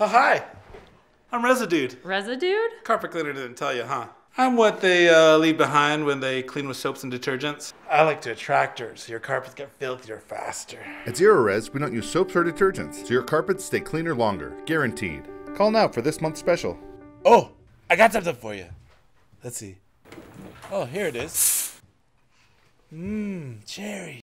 Oh, hi. I'm Residude. Residue? Carpet cleaner didn't tell you, huh? I'm what they uh, leave behind when they clean with soaps and detergents. I like to attract her so your carpets get filthier faster. At Zerorez, we don't use soaps or detergents, so your carpets stay cleaner longer, guaranteed. Call now for this month's special. Oh, I got something for you. Let's see. Oh, here it is. Mmm, cherry.